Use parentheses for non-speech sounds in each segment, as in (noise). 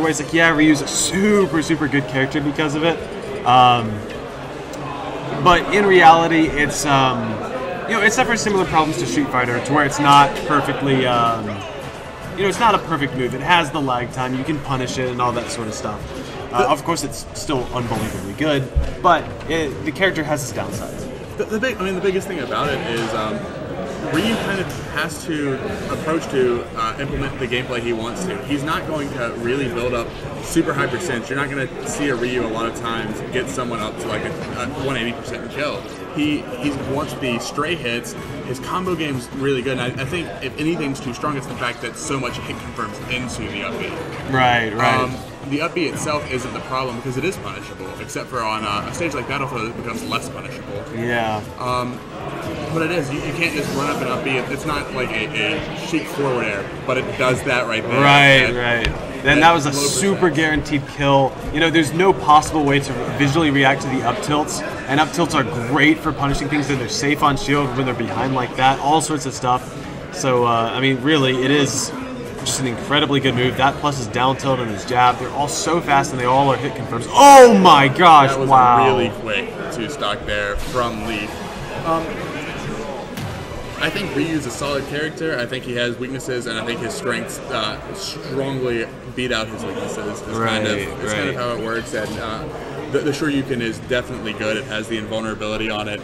ways, like yeah, Ryu's a super super good character because of it. Um, but in reality, it's um, you know it suffers similar problems to Street Fighter, to where it's not perfectly. Um, you know, it's not a perfect move. It has the lag time. You can punish it and all that sort of stuff. Uh, of course, it's still unbelievably good, but it, the character has its downsides. The, the big, I mean, the biggest thing about it is um, Ryu kind of has to approach to uh, implement the gameplay he wants to. He's not going to really build up super high percents. You're not going to see a Ryu a lot of times get someone up to like a, a 180% kill. He he wants the stray hits. His combo game's really good. And I, I think if anything's too strong, it's the fact that so much hit confirms into the up B. Right, right. Um, the up B itself isn't the problem because it is punishable, except for on uh, a stage like Battlefield, it becomes less punishable. yeah. But it is. You, you can't just run up and up B. It's not like a, a Sheik forward air, but it does that right there. Right, right. Then that was a super percent. guaranteed kill. You know, there's no possible way to visually react to the up tilts, and up tilts are great for punishing things that they're safe on shield when they're behind like that. All sorts of stuff. So, uh, I mean, really, it is just an incredibly good move. That plus his down tilt and his jab, they're all so fast and they all are hit confirms. Oh my gosh! That was wow. really quick two stock there from Leaf. Um, I think Ryu's a solid character. I think he has weaknesses, and I think his strengths uh, strongly beat out his weaknesses. It's kind of Right, it's kind of how it works. And uh, the, the Shoryuken is definitely good. It has the invulnerability on it.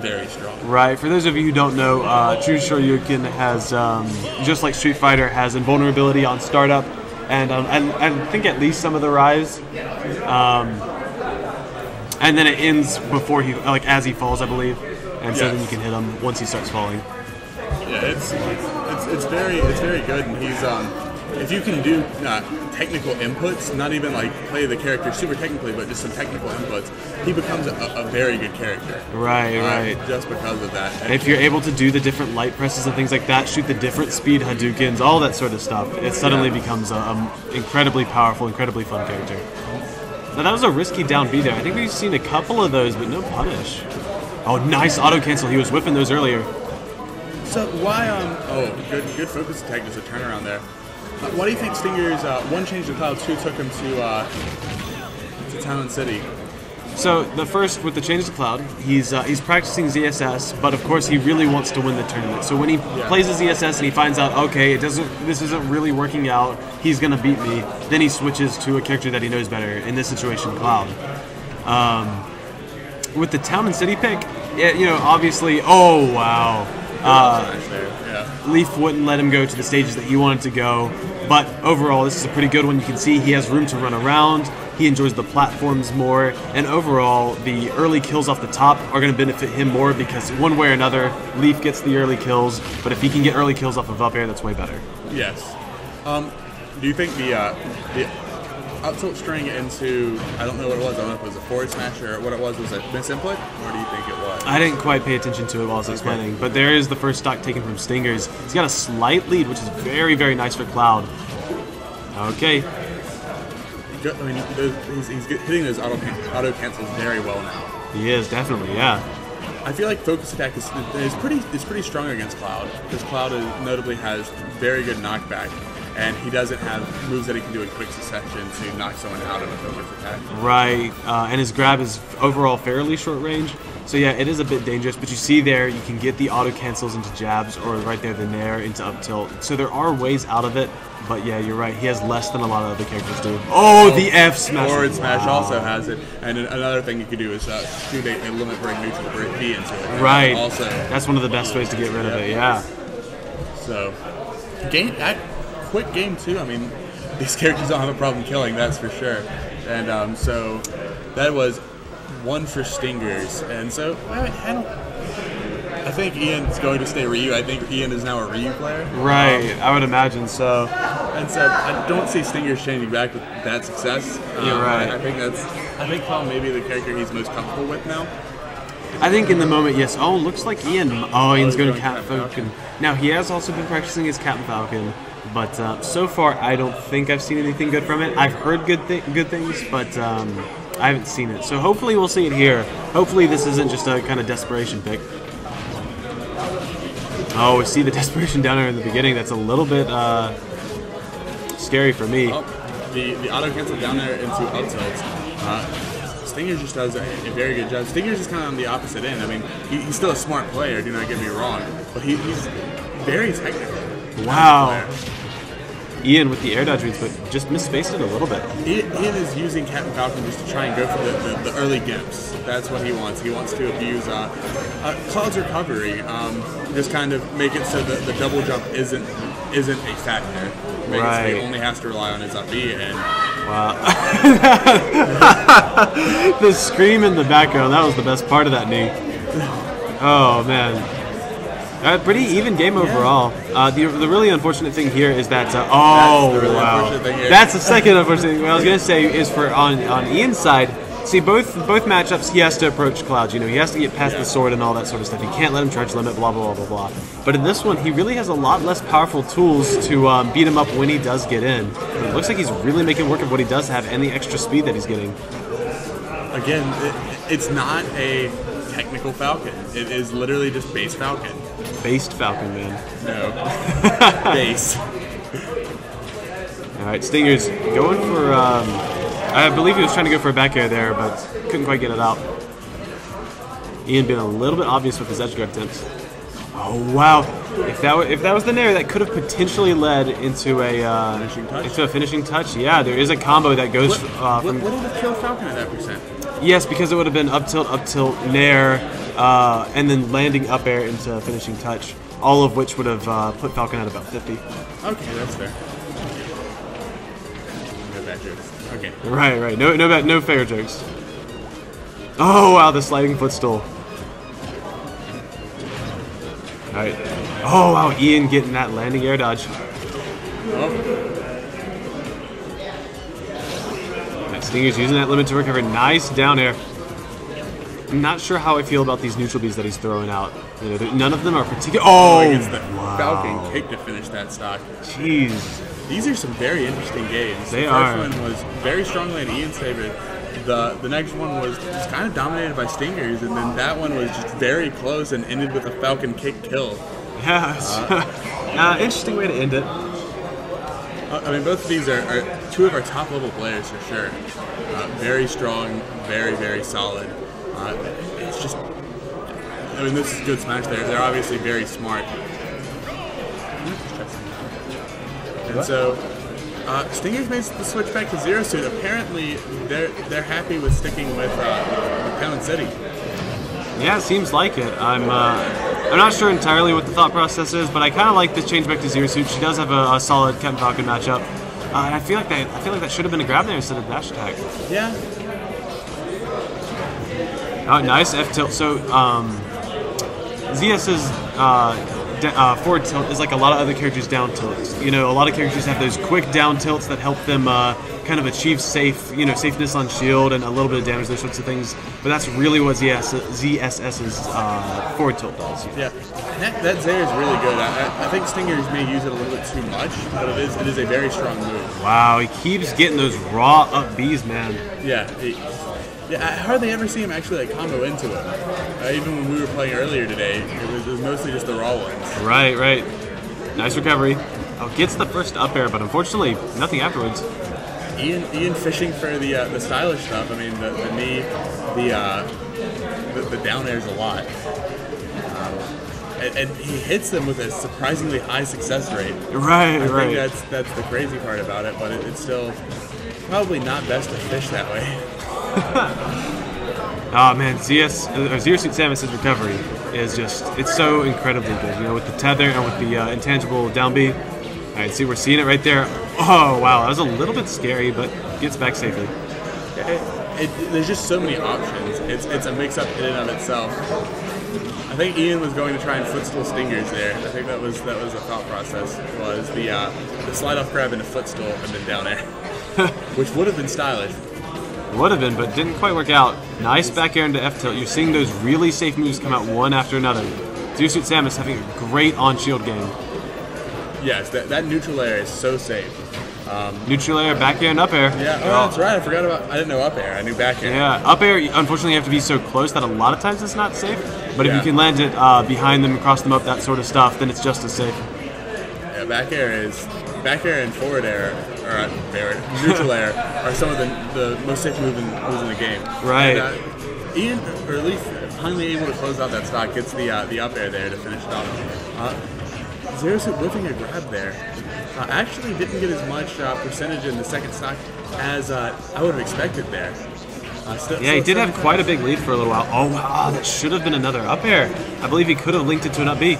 Very strong. Right. For those of you who don't know, uh, True Shoryuken has, um, just like Street Fighter, has invulnerability on startup, and um, and and I think at least some of the rise. Um, and then it ends before he, like as he falls, I believe, and so Yes. then you can hit him once he starts falling. Yeah, it's it's, it's very it's very good, and he's um if you can do uh, technical inputs, not even like play the character super technically, but just some technical inputs, he becomes a, a very good character. Right. uh, Right. Just because of that. And If you're able to do the different light presses and things like that, shoot the different speed Hadoukens, all that sort of stuff, it suddenly Yeah. becomes a, a incredibly powerful, incredibly fun character. Now that was a risky down B there. I think we've seen a couple of those, but no punish. Oh, nice auto cancel. He was whiffing those earlier. So why um oh good good focus attack just a turnaround there. Uh, why do you think Stinger's uh, one change to Cloud two took him to uh, to Town and City? So the first with the change to cloud, he's uh, he's practicing ZSS, but of course he really wants to win the tournament. So when he plays the ZSS and he finds out, okay, it doesn't, this isn't really working out, he's gonna beat me. Then he switches to a character that he knows better. In this situation, Cloud. Um, with the town and city pick, yeah, you know, obviously, oh wow. Uh, Yeah. Leaf wouldn't let him go to the stages that he wanted to go. But overall, this is a pretty good one. You can see he has room to run around. He enjoys the platforms more. And overall, the early kills off the top are going to benefit him more because one way or another, Leaf gets the early kills. But if he can get early kills off of up air, that's way better. Yes. Um, do you think the uh, the up tilt string into I don't know what it was. I don't know if it was a forward smash or what it was. Was it misinput, or do you think it was? I didn't quite pay attention to it while I was explaining, but there is the first stock taken from Stingers. He's got a slight lead, which is very, very nice for Cloud. Okay, I mean, those- he's, he's hitting those auto auto cancels very well now. he is definitely, yeah. I feel like focus attack is, is pretty is pretty strong against Cloud because Cloud is, notably has very good knockback, and he doesn't have moves that he can do in quick succession to knock someone out of a focus attack. Right, uh, and his grab is overall fairly short range. So yeah, it is a bit dangerous, but you see there, you can get the auto cancels into jabs, or right there, the nair into up tilt. So there are ways out of it, but yeah, you're right. He has less than a lot of other characters do. Oh, the F smash! Forward smash Wow. also has it, and another thing you could do is uh, shoot a, a limit break neutral break B into it. and Right. Also, That's one of the best ways to get rid of it. Yeah. so game that quick game too. I mean, (laughs) these characters don't have a problem killing, that's for sure. And um, so that was one for Stingers, and so I, I don't. I think Ian's going to stay Ryu. I think Ian is now a Ryu player. Right, I would imagine so. And so I don't see Stingers changing back with that success. Um, You're right. I, think that's. I think Cloud may be the character he's most comfortable with now. I think in the moment, yes. Oh, looks like Ian. Oh, Ian's going to going Cap Cap Falcon. Now he has also been practicing his Cap Falcon, but uh, so far I don't think I've seen anything good from it. I've heard good good things, but um, I haven't seen it. So hopefully we'll see it here. Hopefully this isn't just a kind of desperation pick. Oh, we see the (laughs) desperation down there in the beginning. That's a little bit uh, scary for me. Oh, the, the auto cancel down there into up tilts. Uh, Stingers just does a, a, very good job. Stingers is kind of on the opposite end. I mean, he, he's still a smart player, do not get me wrong, but he, he's very technical. Wow. Ian with the air dodge reads, but just misspaced it a little bit. Ian is using Captain Falcon just to try and go for the, the, the early gimps. That's what he wants. He wants to abuse uh, uh, Cloud's recovery, um, just kind of make it so that the double jump isn't isn't a factor. Make right. it so he only has to rely on his up B and Wow. (laughs) the scream in the background, that was the best part of that knee. Oh, man. Uh, pretty even game overall. Uh, the, the really unfortunate thing here is that uh, oh really wow, that's the second unfortunate thing. What I was gonna say is for on on Ian's side, See, both both matchups, he has to approach Cloud. You know, he has to get past the sword and all that sort of stuff. He can't let him charge limit, blah, blah, blah, blah, blah. But in this one, he really has a lot less powerful tools to um, beat him up when he does get in. But it looks like he's really making work of what he does have and the extra speed that he's getting. Again, it, it's not a technical Falcon. It is literally just base Falcon. Based Falcon, man. No. (laughs) base. All right, Stingers going for... Um, I believe he was trying to go for a back air there, but couldn't quite get it out. Ian being a little bit obvious with his edge guard attempts. Oh wow! If that were, if that was the nair, that could have potentially led into a uh, into a finishing touch. Yeah, there is a combo that goes what, uh, from. What, would have killed Falcon at that percent? Yes, because it would have been up tilt, up tilt, nair, uh, and then landing up air into finishing touch. All of which would have uh, put Falcon at about 50. Okay, that's fair. No bad jokes. Okay. Right, right. No, no, bad, no fair jokes. Oh wow, the sliding footstool. All right. Oh wow, Ian getting that landing air dodge. Oh. Stinger's using that limit to recover. Nice down air. I'm not sure how I feel about these neutral bees that he's throwing out. You know, none of them are particular. Oh, oh the wow. Falcon kick to finish that stock. Jeez. These are some very interesting games. They the are. first one was very strongly in Ian's favor. The the next one was just kind of dominated by Stingers, and then that one was just very close and ended with a Falcon kick kill. Yeah, uh, (laughs) uh, interesting way to end it. I mean, both of these are, are two of our top level players for sure. Uh, very strong, very very solid. Uh, it's just, I mean, this is good Smash. There, they're obviously very smart. And so uh, Stingers made the switch back to Zero Suit. Apparently, they're they're happy with sticking with, uh, Town City. Yeah, it seems like it. I'm uh, I'm not sure entirely what the thought process is, but I kind of like this change back to Zero Suit. She does have a, a solid Captain Falcon matchup, uh, and I feel like that I feel like that should have been a grab there instead of dash attack. Yeah. Oh, nice F tilt. So um, ZS's uh, uh, forward tilt is like a lot of other characters' down tilts. You know, a lot of characters have those quick down tilts that help them uh, kind of achieve safe, you know, safeness on shield and a little bit of damage, those sorts of things. But that's really what ZS, ZSS's uh, forward tilt does. Yeah, that, that is really good. I, I, think Stingers may use it a little bit too much, but it is it is a very strong move. Wow, he keeps getting those raw up Bs, man. Yeah. It, yeah, I hardly ever see him actually like combo into it. Uh, even when we were playing earlier today, it was, it was mostly just the raw ones. Right, right. Nice recovery. Oh, gets the first up air, but unfortunately, nothing afterwards. Ian, Ian fishing for the uh, the stylish stuff. I mean, the, the knee, the, uh, the the down airs a lot, um, and, and, he hits them with a surprisingly high success rate. Right, I right. think that's that's the crazy part about it, but it, it's still probably not best to fish that way. oh (laughs) man, ZS or Zero Suit Samus's recovery is just it's so incredibly good. You know, with the tether and with the uh, intangible down B. All right, see, we're seeing it right there. Oh wow, that was a little bit scary, but gets back safely. It, it, there's just so many options. It's it's a mix up in and of itself. I think Ian was going to try and footstool stingers there. I think that was that was the thought process was the uh, the slide off grab into footstool and then down air, (laughs) which would have been stylish. Would have been, but didn't quite work out. Nice back air into F tilt. You're seeing those really safe moves come out one after another. Zero Suit Samus having a great on shield game. Yes, that, that neutral air is so safe. Um, neutral air, back air, and up air. Yeah, oh, that's right. I forgot about. I didn't know up air. I knew back air. Yeah, up air. Unfortunately, you have to be so close that a lot of times it's not safe. But yeah. if you can land it uh, behind them, cross them up, that sort of stuff, then it's just as safe. Yeah, back air is back air and forward air or uh, neutral air (laughs) are some of the, the most safe moves in, moves in the game. Right. And, uh, Ian, or at least finally able to close out that stock, gets the uh, the up air there to finish it off. Zero Suit whipping a grab there. Uh, actually didn't get as much uh, percentage in the second stock as uh, I would have expected there. Uh, still, Yeah, he did have quite a big lead for a little while. Oh wow, that should have been another up air. I believe he could have linked it to an up B.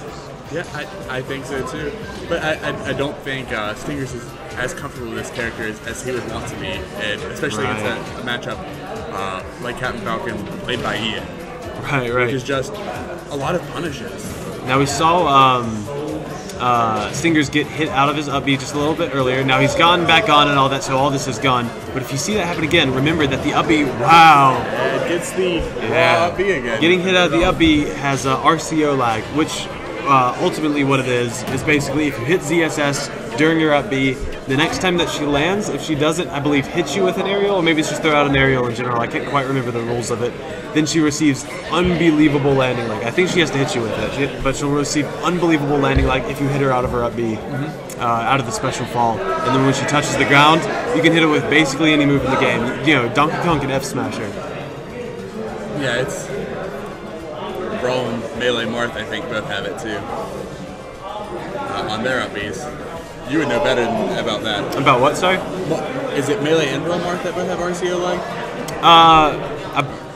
Yeah, I, I think so too. But I, I, I don't think uh, Stingers is as comfortable with this character as, as he would want to be, and especially Right. against a, a matchup uh, like Captain Falcon played by Ian, Right, right. which is just a lot of punishes. Now we saw um, uh, Stingers get hit out of his up B just a little bit earlier. Now he's gone back on and all that, so all this is gone. But if you see that happen again, remember that the up B, wow, And gets the Yeah. raw up B again. Getting hit out of the up B has uh, RCO lag, which uh, ultimately what it is is basically if you hit ZSS during your up B, the next time that she lands, if she doesn't, I believe, hit you with an aerial, or maybe it's just throw out an aerial in general. I can't quite remember the rules of it. Then she receives unbelievable landing lag. I think she has to hit you with it, she- but she'll receive unbelievable landing lag if you hit her out of her up B, uh, out of the special fall. And then when she touches the ground, you can hit it with basically any move in the game. You know, Donkey Kong can F smash her. Yeah, it's Brawl and Melee Marth, I think, both have it too. Uh, on their up Bs. You would know better than, about that. About what, sorry? Is it Melee and Brawl Marth that both have RCO lag? Uh,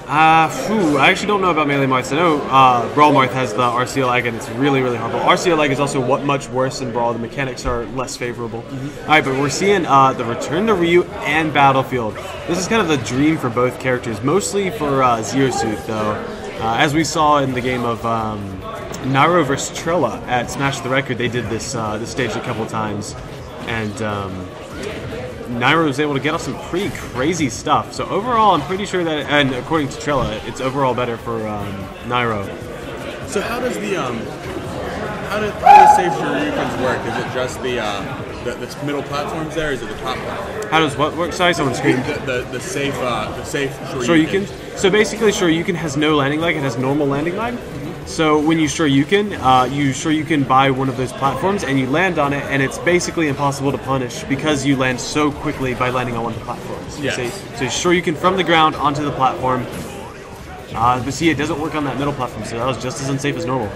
uh, phew, I actually don't know about Melee Marth. I know uh, Brawl Marth has the RCO lag and it's really, really horrible. RCO lag is also what much worse than Brawl. The mechanics are less favorable. All right, but we're seeing uh, the Return to Ryu and Battlefield. This is kind of the dream for both characters, mostly for uh, Zero Suit, though. Uh, as we saw in the game of um, Nairo vs. Trilla at Smash the Record, they did this uh, this stage a couple times, and um, Nairo was able to get off some pretty crazy stuff. So overall, I'm pretty sure that, and according to Trilla, it's overall better for um, Nairo. So how does the um, how does how does safe Shoryukens work? Is it just the uh, the, the middle platforms there? Or is it the top platform? How does what work? Sorry, someone The, screamed. the, the safe uh, the safe Shoryuken. Sure, you can. So basically, Shoryuken has no landing lag. It has normal landing lag. So when you Shoryuken, uh, you Shoryuken buy one of those platforms and you land on it, and it's basically impossible to punish because you land so quickly by landing on one of the platforms. You Yes. see? So Shoryuken from the ground onto the platform. Uh, but see, it doesn't work on that middle platform, so that was just as unsafe as normal.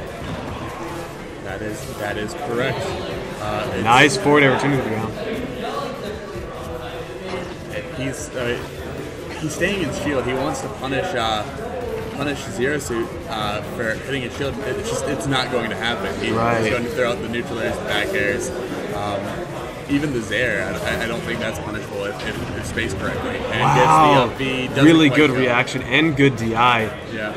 That is that is correct. Uh, Nice forward air returning to the ground. He's uh, he's staying in shield. He wants to punish uh, punish Zero Suit uh, for hitting his shield. It's just it's not going to happen. He, Right. He's going to throw out the neutral airs, the back airs, um, even the zair. I, I don't think that's punishable if, if it's spaced correctly. And Wow, gets the up B. really good go. reaction and good DI. Yeah.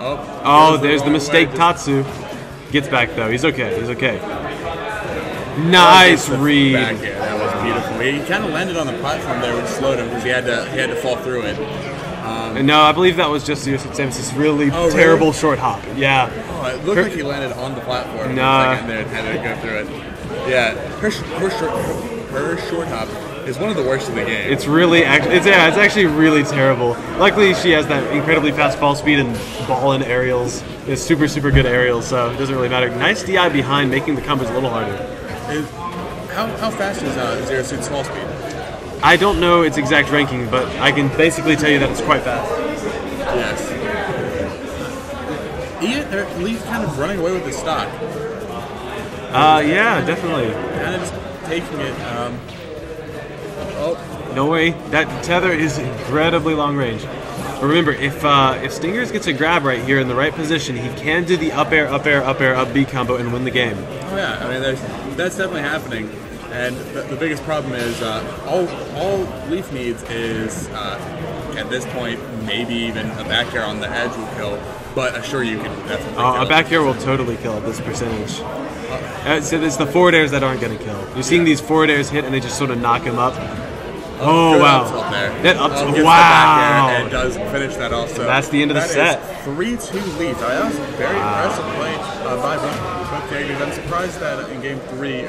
Oh, Oh, there's the wrong mistake. way. Tatsu gets back though. He's okay. He's okay. Nice read. Back air. That was beautiful. He kind of landed on the platform there, which slowed him because he had to he had to fall through it. No, I believe that was just Yusuf Samus's really Oh, really? terrible short hop. Yeah. Oh, it looked Her- like he landed on the platform Nah. for a second there and had to go through it. Yeah, her, her, short, her short hop is one of the worst in the game. It's really actually, it's, yeah, it's actually really terrible. Luckily, she has that incredibly fast fall speed and ball and aerials. It's super, super good aerials, so it doesn't really matter. Nice DI behind, making the combos a little harder. Is- how, how fast is uh, Zero Suit's fall speed? I don't know its exact ranking, but I can basically tell you that it's quite fast. Yes. Ian, Lee's kind of running away with the stock. Uh, yeah, definitely. Kind of just taking it. Um, oh, No way. That tether is incredibly long range. But remember, if uh, if Stingers gets a grab right here in the right position, he can do the up air, up air, up air, up B combo and win the game. oh yeah. I mean, that's definitely happening. And the, the biggest problem is uh, all all Leaf needs is uh, at this point maybe even a back air on the edge will kill, but a Shoryuken definitely. Uh, kill. a back air will totally kill at this percentage. Uh, so it's the forward airs that aren't going to kill. You're seeing these forward airs hit and they just sort of knock him up. Oh, Good wow. up there. That up Oh, the wow. and does finish that also. That's the end of the set. Three two lead. That was very impressive play uh, by both both. I'm surprised that in game three.